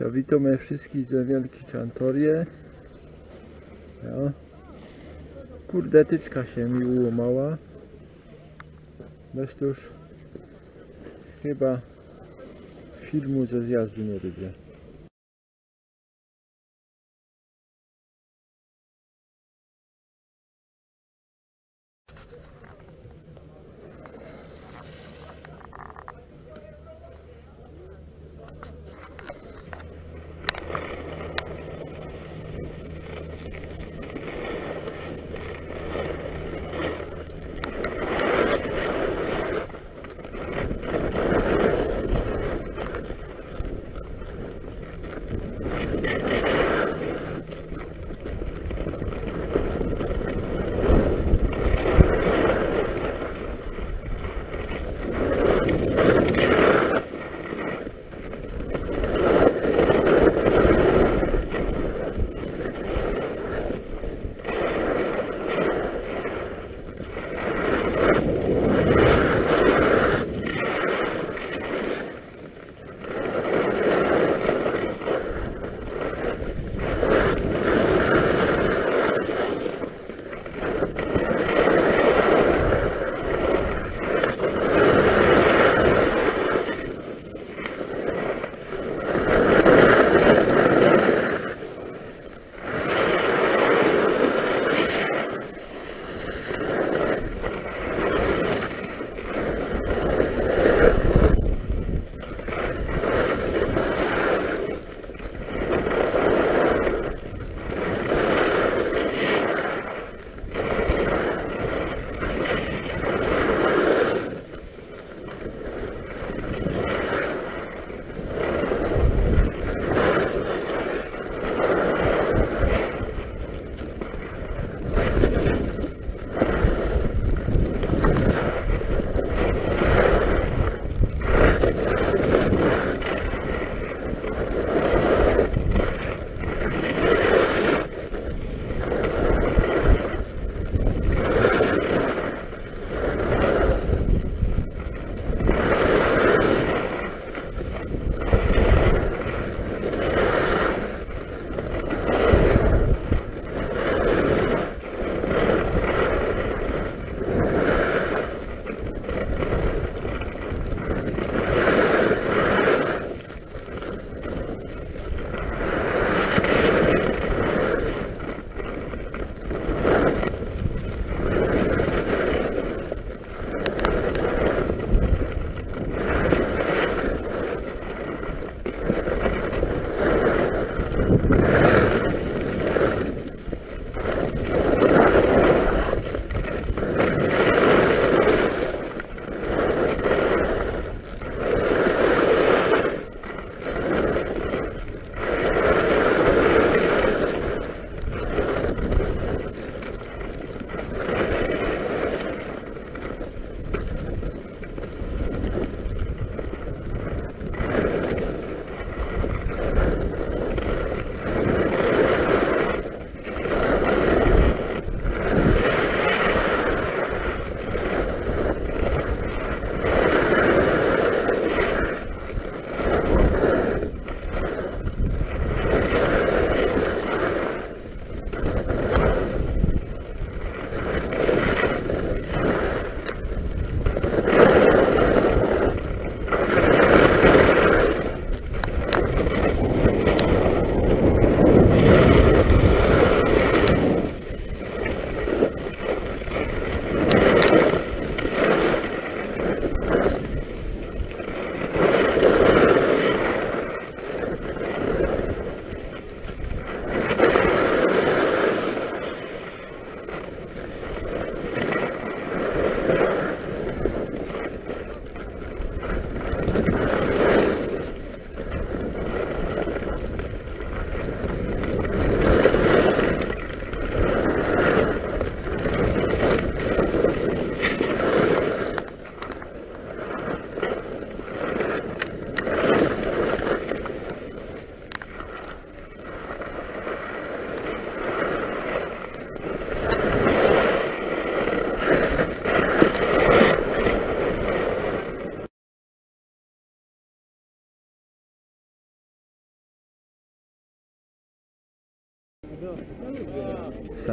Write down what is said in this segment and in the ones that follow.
To witamy wszystkich za wielki kantorię. Ja. Kurde, tyczka się mi ułamała. To już chyba filmu ze zjazdu nie robię.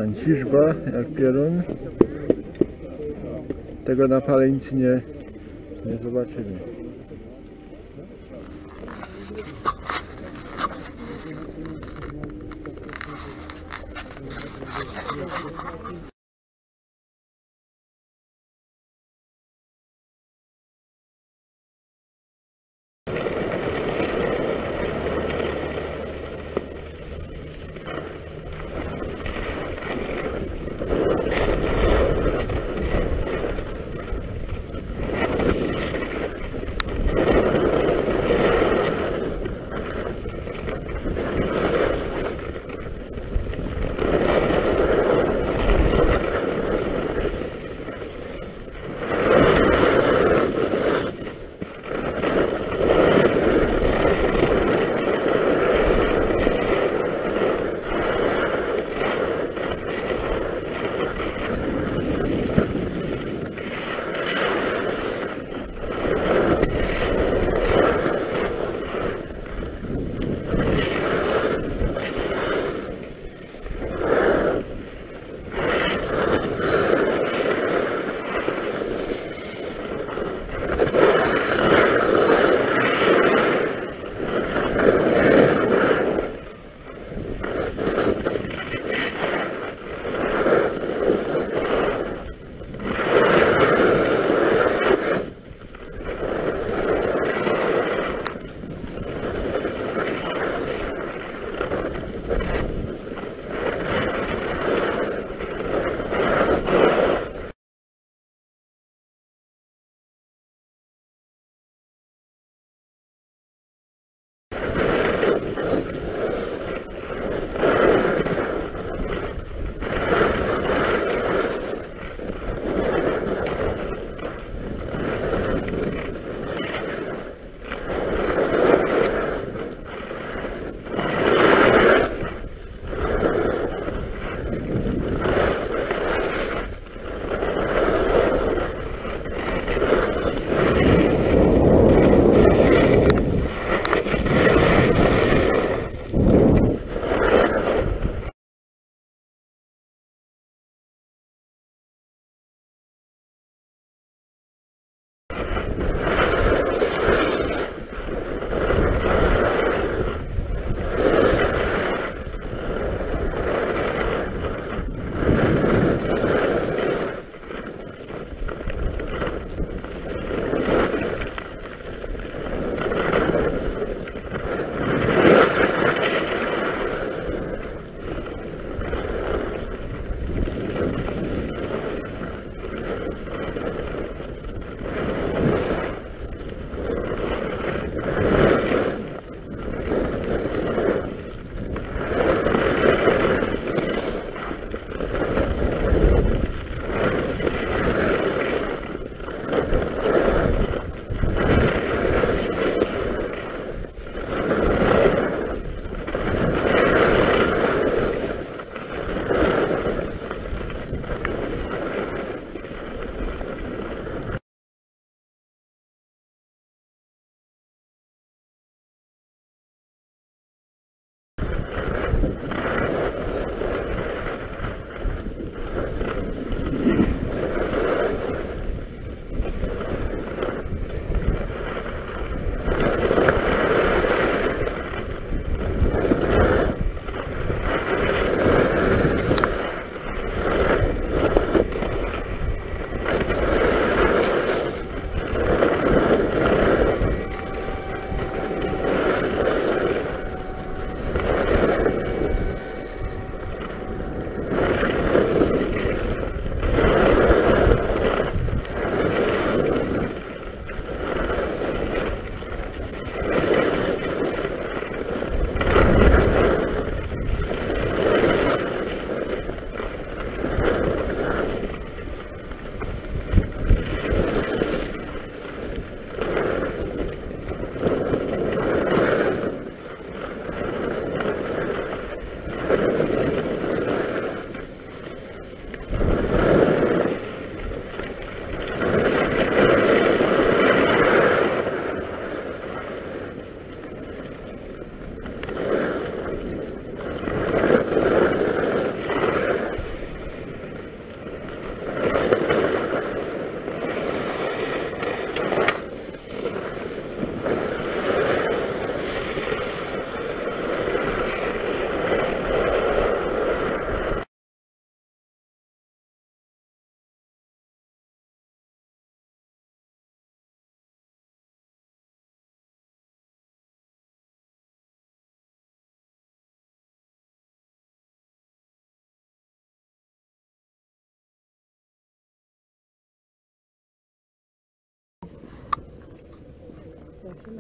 Sanciżba, jak pierun. Tego na paleńcy nie, nie zobaczymy.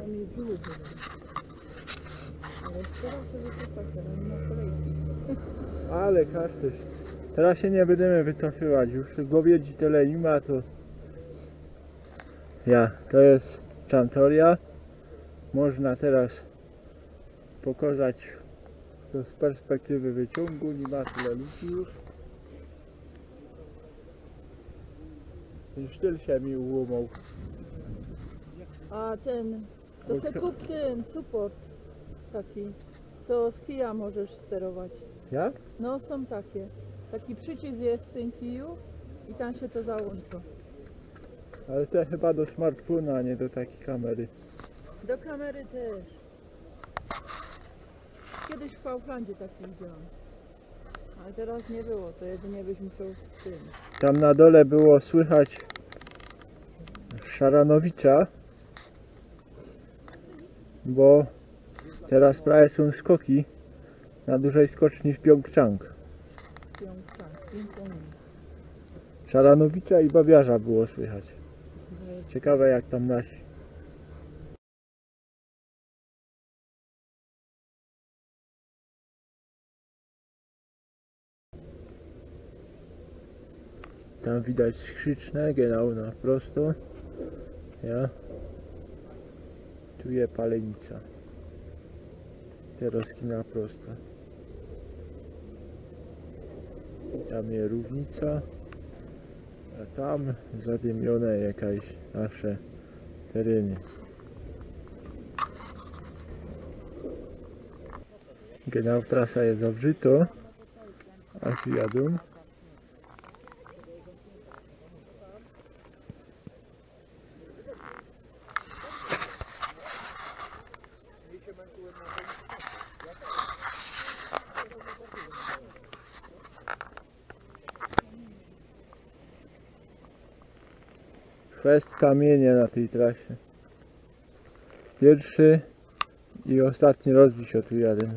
Dół Ale teraz to jest tak, kolejki. Ale. Teraz się nie będziemy wycofywać. Już ci tyle nie ma, to... Ja, to jest Chantoria. Można teraz pokazać to z perspektywy wyciągu. Nie ma tyle ludzi już. Ten sztyl się mi ułomał. A ten, to se kup ten support taki, co z kija możesz sterować. Jak? No są takie. Taki przycisk jest w tym kiju i tam się to załącza. Ale to chyba do smartfona, a nie do takiej kamery. Do kamery też. Kiedyś w Kauflandzie taki widziałam. Ale teraz nie było, to jedynie byś musiał tym. Tam na dole było słychać Szaranowicza, bo teraz prawie są skoki na dużej skoczni w Pjongczang. Szaranowicza i Bawiarza było słychać. Ciekawe jak tam nasi. Tam widać skrzyczne, genau na prosto. Ja. Tu je palenica. Teraz na prosto. Tam je równica. A tam zadymione jakaś nasze tereny. Genau trasa jest zawrzyto. A tu jadą. Kwest kamienia na tej trasie. Pierwszy i ostatni rozbić o tu jadę.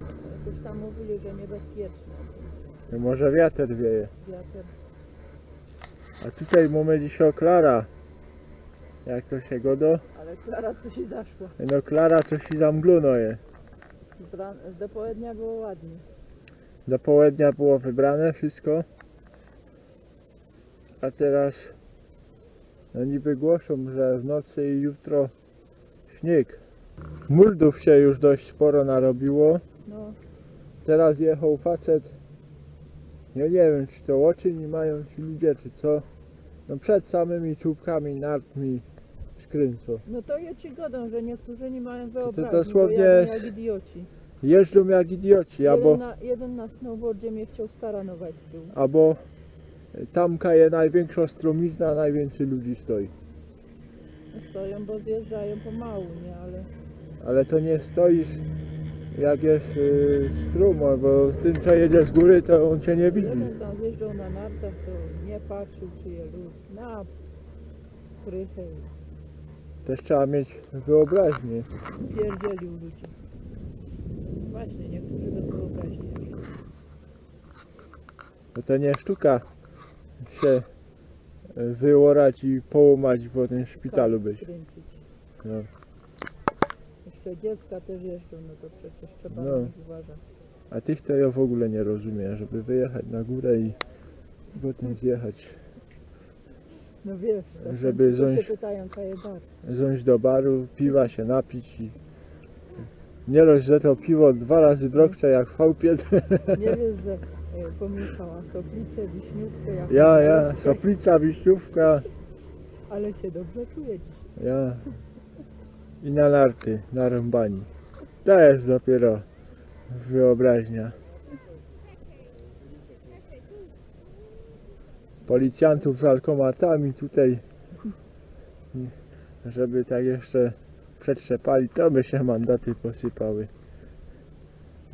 Jakoś tam mówili, że niebezpieczne. No może wiatr wieje. Wiatr. A tutaj mamy dzisiaj Klara. Jak to się godo? Ale Klara coś się zaszła. No Klara coś i zamgluno je. Do południa było ładnie. Do południa było wybrane wszystko. A teraz no niby głoszą, że w nocy i jutro śnieg. Muldów się już dość sporo narobiło. No, Teraz jechał facet. Ja nie wiem, czy to oczy nie mają ci ludzie, czy co. No przed samymi czubkami nartmi skręcą. no to ja ci godą, że niektórzy nie mają wyobraźni, dosłownie bo jadą jak idioci. Jeżdżą jak idioci, albo, Jeden na, jeden na snowboardzie mnie chciał staranować z tyłu. albo tamka je największa stromizna, najwięcej ludzi stoi. Stoją, bo zjeżdżają pomału, nie? Ale Ale to nie stoisz jak jest y, strum, bo tym co jedzie z góry, to on cię nie widzi. jeden tam zjeżdżał na nartach, to nie patrzył, czy je luz. Na krychę Też trzeba mieć wyobraźnię. pierdzielił ludzi. Właśnie, niektórzy bez wyobraźni. Bo to nie sztuka się y, wyłorać i połamać w tym szpitalu być. Skręcić. No. Jeszcze dziecka też jeżdżą, no to przecież trzeba No. uważać. A tych to ja w ogóle nie rozumiem, żeby wyjechać na górę i potem zjechać, No wiesz, Żeby tylko ząć- pytają, zejść do baru, piwa się napić i nie dość, że to piwo dwa razy brokcze jak w chałupie, to Nie wiesz, że e, pomieszała soplicę, wiśniówkę, jak ja, ja, soplica, wiśniówka, ale się dobrze dziś. ja i na narty, na rąbani. To jest dopiero wyobraźnia. Policjantów z alkomatami tutaj, żeby tak jeszcze przetrzepali, to by się mandaty posypały.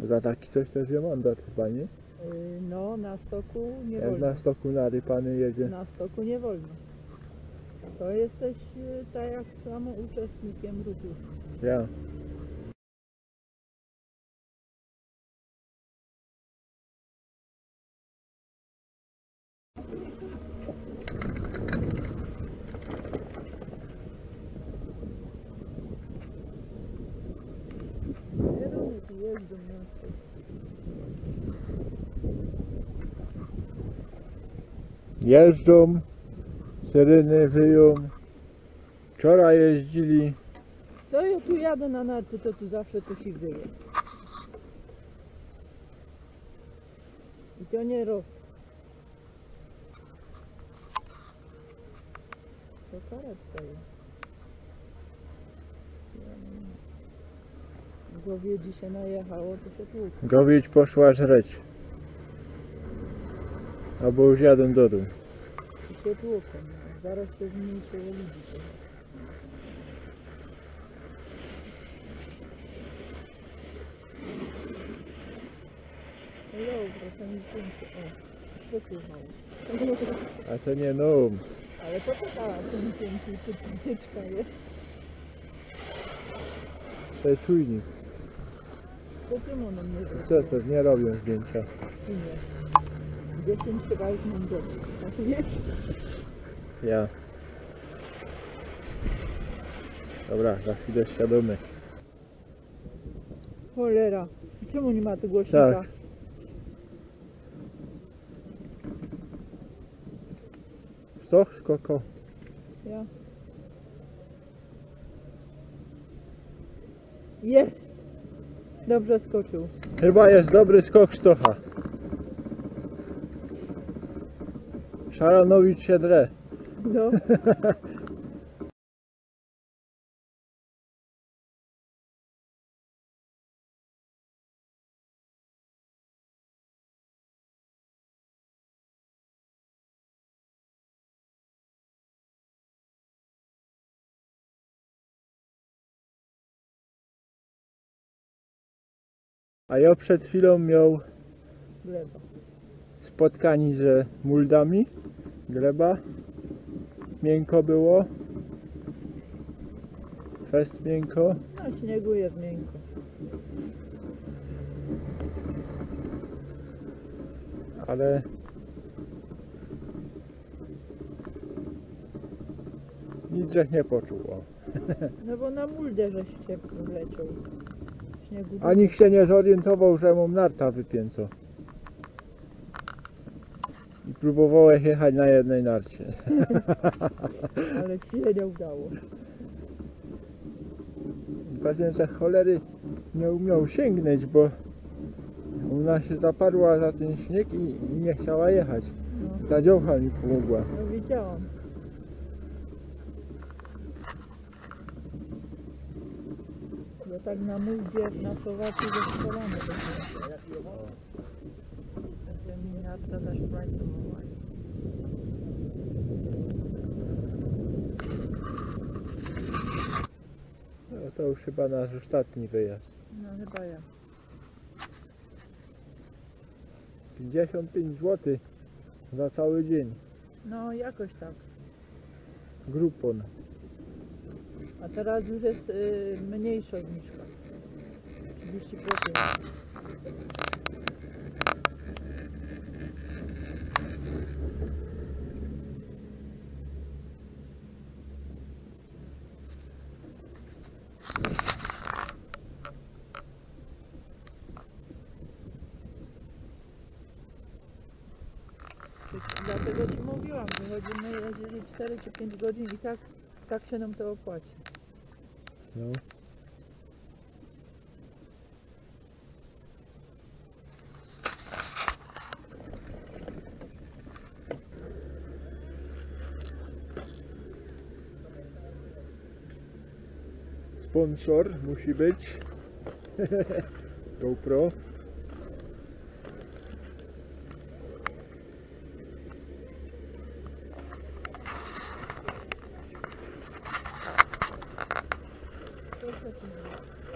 Za taki coś też jest mandat chyba, nie? Y, no, na stoku nie wolno. Na stoku narypany jedzie. Na stoku nie wolno. To jesteś y, tak jak samo uczestnikiem ruchu. Ja. Jeżdżą na Jeżdżą, syreny wyją. Wczoraj jeździli. Co ja tu jadę na narty, to tu zawsze coś ich wyje. I to nie roz. To karetka jest. Gowiedzi się najechało, to się tłucze. Gowiedź poszła żreć. Albo już jadę do domu. Się tłuką. Zaraz się zmniejszyło ludzi. A to nie no. Ale poczekała ten piękny tyczka jest. To jest czujnik. Po czym ona mnie Co to? Nie robią zdjęcia. Nie. 10 chyba już mam domu. Tak wiesz? Ja. Dobra, za chwilę świadomy. Cholera. Czemu nie ma tu głośnika? Tak. Co? Skoko? Ja. Jest! Dobrze skoczył. Chyba jest dobry skok sztocha. Szaranowicz się dre. No. A ja przed chwilą miał Gleba. Spotkanie ze muldami. Gleba. Miękko było. Fest miękko. Na śniegu jest miękko. ale nic żech nie poczuł. O. No bo na muldę żeś się wleciał. Śniegu A nikt się nie zorientował, że mu narta wypięco. I próbowałeś jechać na jednej narcie. Ale ci się nie udało. Właśnie, że cholery nie umiał sięgnąć, bo ona się zaparła za ten śnieg i, nie chciała jechać. No, Ta dziołcha mi pomogła. no widziałam. Bo tak na muldzie na Słowacji zastrzelamy do No, to już chyba nasz ostatni wyjazd. No chyba ja. 55 zł za cały dzień. No jakoś tak. Grupon. A teraz już jest y, mniejsza zniżka. 30%. Dlatego Ci mówiłam, że chodzimy jeździli 4 czy 5 godzin i tak, tak się nam to opłaci. No. sponsor musí být GoPro. Thank you.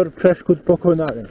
Tor przeszkód pokonany.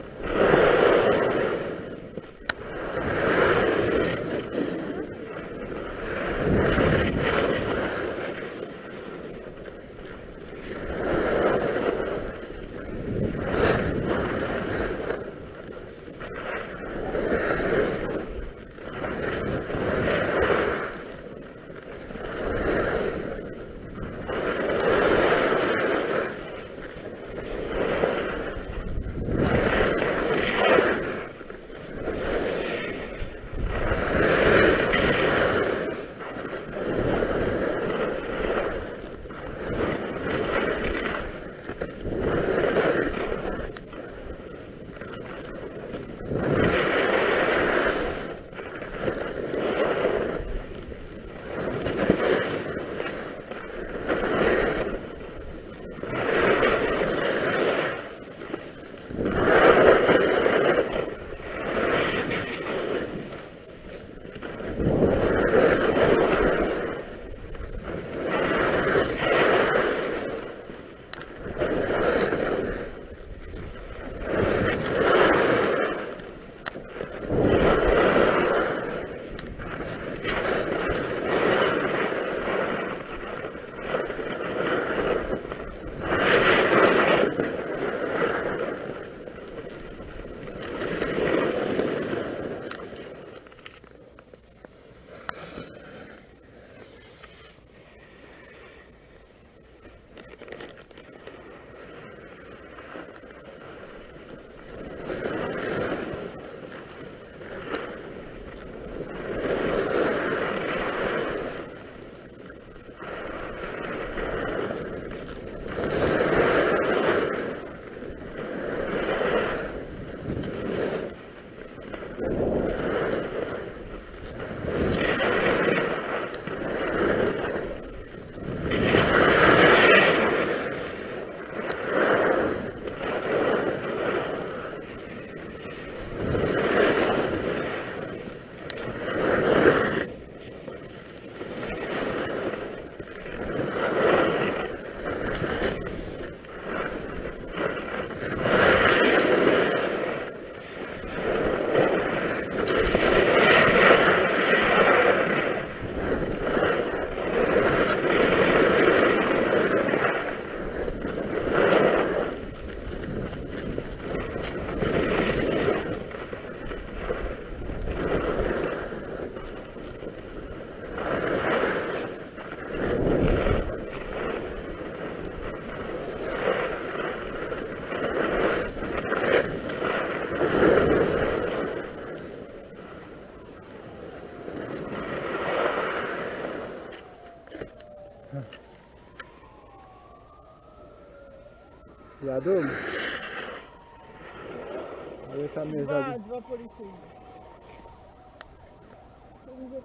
Jadą. Ale tam nie Dwa, zabi... dwa policyjne. Ja.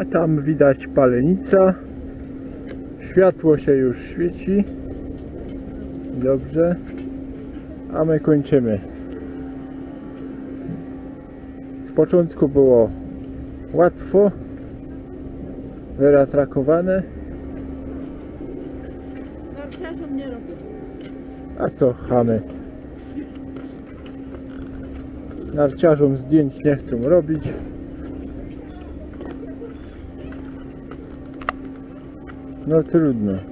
A tam widać palenica. Światło się już świeci. Dobrze. A my kończymy. Z początku było łatwo. Wyratrakowane. Narciarzom nie robię. A to chamy. Narciarzom zdjęć nie chcą robić. No trudno.